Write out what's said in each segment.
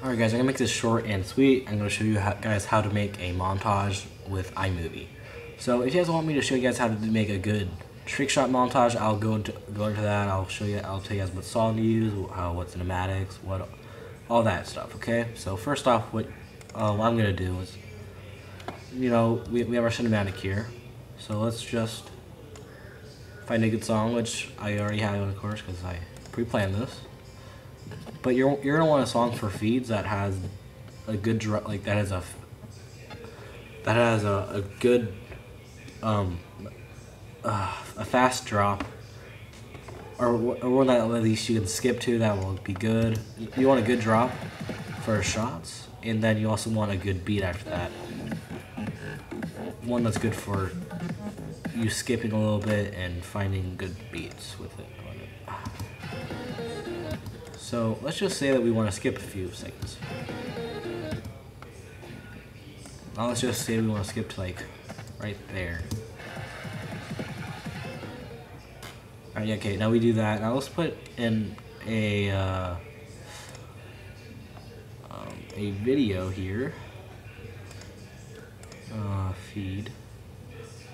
Alright guys, I'm gonna make this short and sweet. I'm gonna show you how, guys how to make a montage with iMovie. So if you guys want me to show you guys how to make a good trick shot montage, I'll go into go into that. I'll show you. I'll tell you guys what song to use, how what cinematics, what all that stuff. Okay. So first off, what, uh, what I'm gonna do is, you know, we we have our cinematic here. So let's just find a good song, which I already have, of course, because I pre-planned this. But you're you're gonna want a song for feeds that has a good like that has a that has a, a good um uh, a fast drop or, or one that at least you can skip to that will be good. You want a good drop for shots, and then you also want a good beat after that. One that's good for you skipping a little bit and finding good beats with it. So let's just say that we want to skip a few seconds. Now let's just say we want to skip to like right there. Alright, okay, now we do that. Now let's put in a uh, um, a video here. Uh, feed.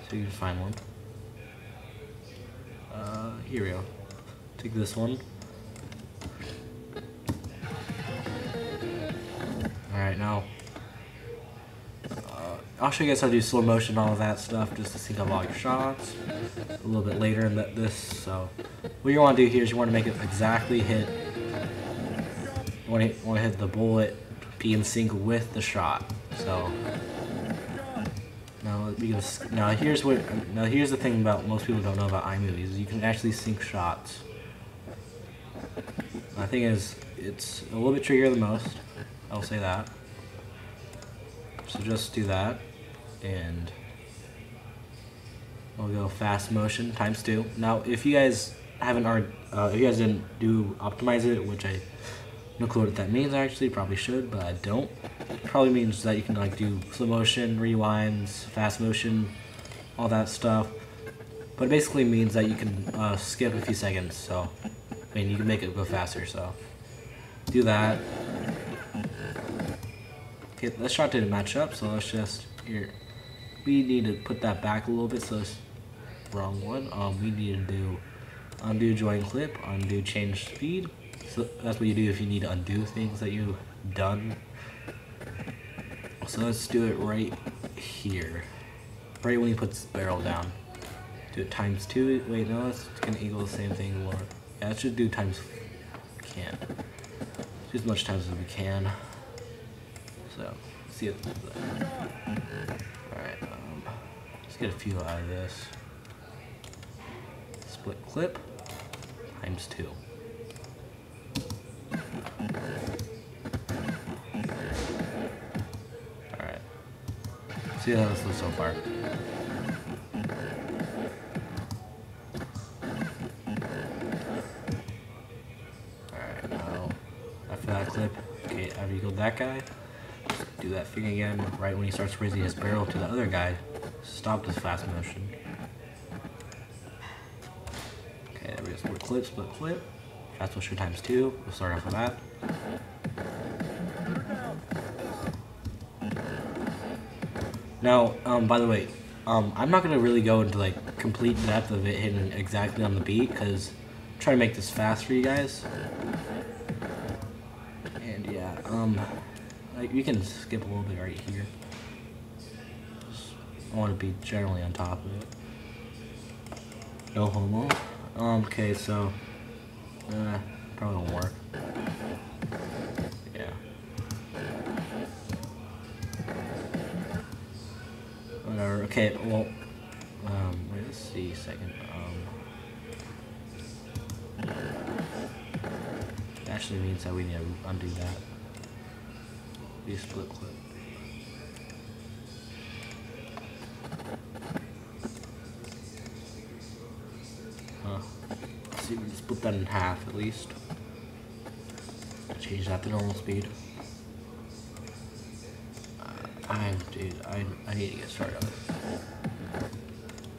So you can find one. Uh, here we go. Take this one. Alright, now, uh, I'll show you guys how to do slow motion and all of that stuff, just to sync up all your shots, a little bit later in the, this, so, what you want to do here is you want to make it exactly hit, you want to, want to hit the bullet, be in sync with the shot, so, now, now here's what, now here's the thing about, most people don't know about iMovies, you can actually sync shots. The thing is, it's a little bit trickier than most. I'll say that. So just do that, and we'll go fast motion times two. Now, if you guys haven't already, uh, if you guys didn't do optimize it, which I no clue what that means actually, probably should, but I don't. Probably means that you can like do slow motion, rewinds, fast motion, all that stuff. But it basically means that you can uh, skip a few seconds, so I mean you can make it go faster. So do that. Okay, that shot didn't match up, so let's just here. We need to put that back a little bit, so it's wrong one. Um, we need to do undo join clip, undo change speed. So that's what you do if you need to undo things that you've done. So let's do it right here, right when you put this barrel down. Do it times two. Wait, no, it's gonna equal the same thing. More. Yeah, it should do times. Can. Do as much times as we can. So, see it. Alright, um, let's get a few out of this. Split clip times two. Alright. See how this looks so far. Alright, now, after that clip, okay, after you go that guy, do that thing again right when he starts raising his barrel to the other guy. Stop this fast motion. Okay, there we go. Split clip, split clip. Fast motion times two. We'll start off with that. Now, um, by the way, um, I'm not gonna really go into like complete depth of it hitting exactly on the beat because I'm trying to make this fast for you guys. And yeah, um, you can skip a little bit right here. I want to be generally on top of it. No homo. Um, okay, so, uh, probably won't work. Yeah. Whatever. Okay, well, um, wait, let's see a second. Um, actually means that we need to undo that. Split clip. Huh. Let's we can split that in half at least. Change that to normal speed. Uh, I, dude, I, I need to get started this.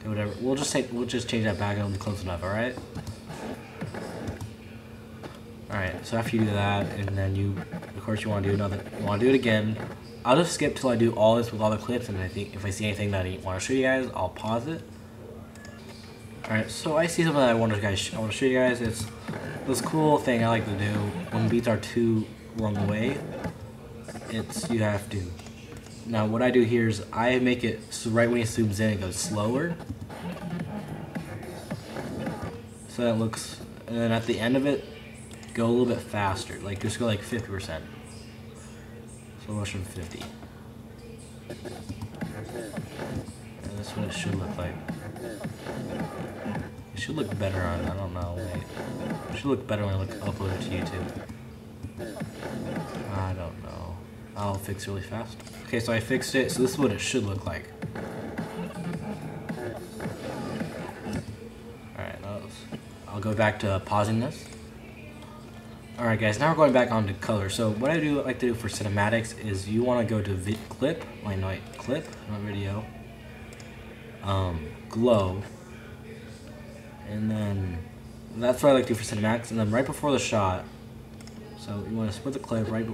Okay, whatever. We'll just take, we'll just change that back it'll be close enough. All right. All Alright, so after you do that, and then you, of course, you want to do another, want to do it again. I'll just skip till I do all this with all the clips, and I think if I see anything that I want to show you guys, I'll pause it. Alright, so I see something that I want to guys, I want to show you guys. It's this cool thing I like to do when beats are too wrong way. It's you have to. Now what I do here is I make it so right when he zooms in, it goes slower. So that looks, and then at the end of it, go a little bit faster. Like just go like 50%. So much from 50. And that's what it should look like. It should look better on, I don't know, wait. It should look better when I look, upload it to YouTube. I don't know. I'll fix really fast. Okay, so I fixed it, so this is what it should look like. Alright, I'll go back to pausing this. Alright guys, now we're going back on to color. So what I do like to do for cinematics is you want to go to vid clip, wait no, clip, not video, um, glow, and then that's what I like to do for cinematics, and then right before the shot, so you want to split the clip right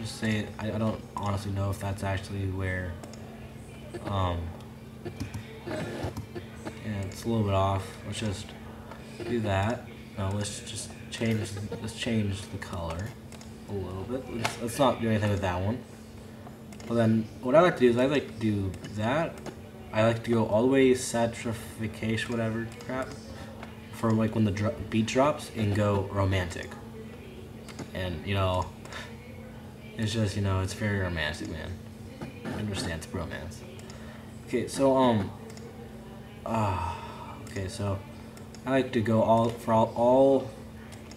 just say I, I don't honestly know if that's actually where, um, yeah, it's a little bit off, let's just do that. Now let's just change, let's change the color a little bit. Let's, let's not do anything with that one. But then what I like to do is I like to do that. I like to go all the way satrification, whatever crap, for like when the dro beat drops and go romantic. And you know, it's just you know it's very romantic, man. I understand it's romance. Okay, so um, ah, uh, okay, so I like to go all for all all,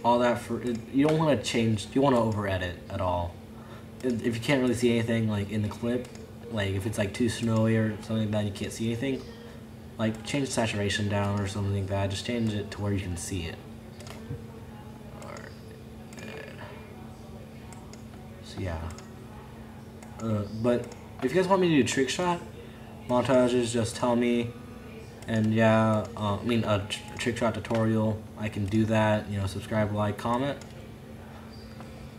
all that for you don't want to change you want to over edit at all. If you can't really see anything like in the clip like if it's like too snowy or something like that you can't see anything like change the saturation down or something like that just change it to where you can see it. So yeah. Uh, but if you guys want me to do trick shot montages just tell me and yeah, uh, I mean a trick shot tutorial, I can do that, you know, subscribe, like, comment.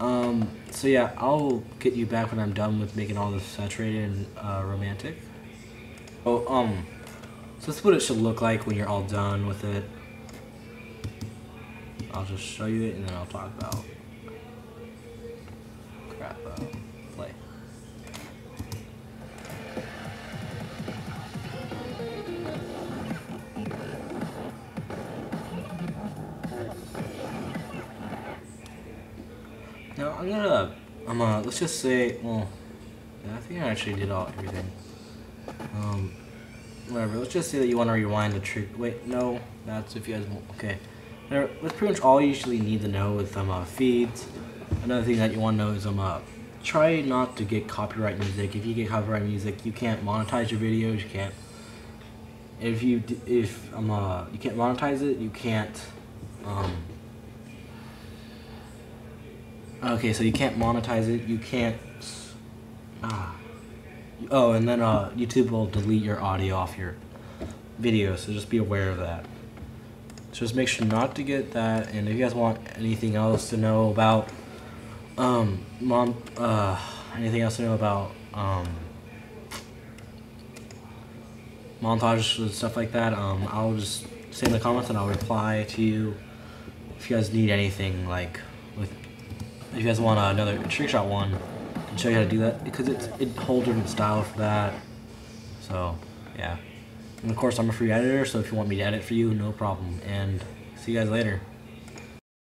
Um, so yeah, I'll get you back when I'm done with making all this saturated and uh, romantic. Oh, um, so this is what it should look like when you're all done with it. I'll just show you it and then I'll talk about crap. Uh, gonna, I'm let's just say, well, I think I actually did all everything. Um, whatever. Let's just say that you want to rewind the trick. Wait, no, that's if you guys want. Okay, that's pretty much all you usually need to know with um uh, feeds. Another thing that you want to know is um uh, try not to get copyright music. If you get copyright music, you can't monetize your videos. You can't. If you if um uh you can't monetize it, you can't um Okay, so you can't monetize it. You can't. Ah. Oh, and then uh, YouTube will delete your audio off your video, so just be aware of that. So just make sure not to get that. And if you guys want anything else to know about, um, mom, uh, anything else to know about, um, montage and stuff like that, um, I'll just say in the comments and I'll reply to you if you guys need anything like with if you guys want uh, another trick shot one, I can show you how to do that because it's it whole different style for that. So yeah, and of course I'm a free editor, so if you want me to edit for you, no problem. And see you guys later.